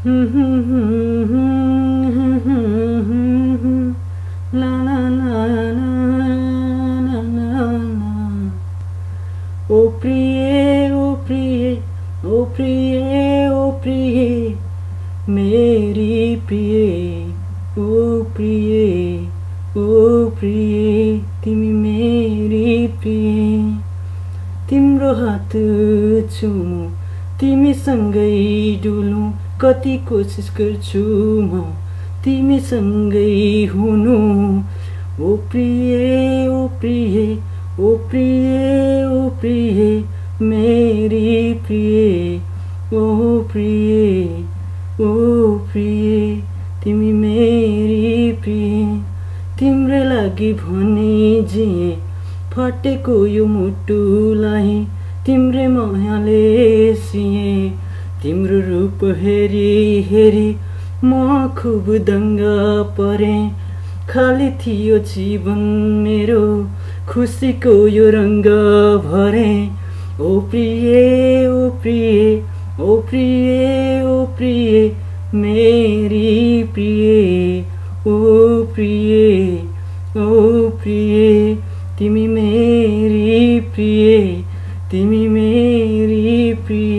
ओ प्रिय ओ प्रिय ओ प्रिय ओ प्रिय मेरी प्रिय ओ प्रिय ओ प्रिय तिमी मेरी प्रिय तिम्रो हात छुमु तिमीसँगै डुलु कति कोसिस गर्छु म तिमीसँगै हुनु। ओ प्रिय ओ प्रिय ओ प्रिय ओ प्रिय मेरी प्रिय ओ प्रिय ओ प्रिय तिमी मेरी प्रिय। तिम्रै लागि भने जिए फटेको यो मुटुलाई तिम्रै मायाले सिए। तिम्रो रूप हेरी हेरी म खुब दङ्गा परे। खाली थियो जीवन मेरो खुसीको यो रङ्ग भरे। ओ प्रिय ओ प्रिय ओ प्रिय ओ प्रिय मेरी प्रिय ओ प्रिय ओ प्रिय तिमी मेरी प्रिय तिमी मेरी प्रिय।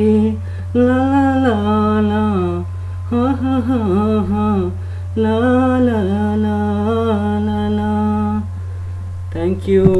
la la la ha ha ha ha. La la la la la. Thank you.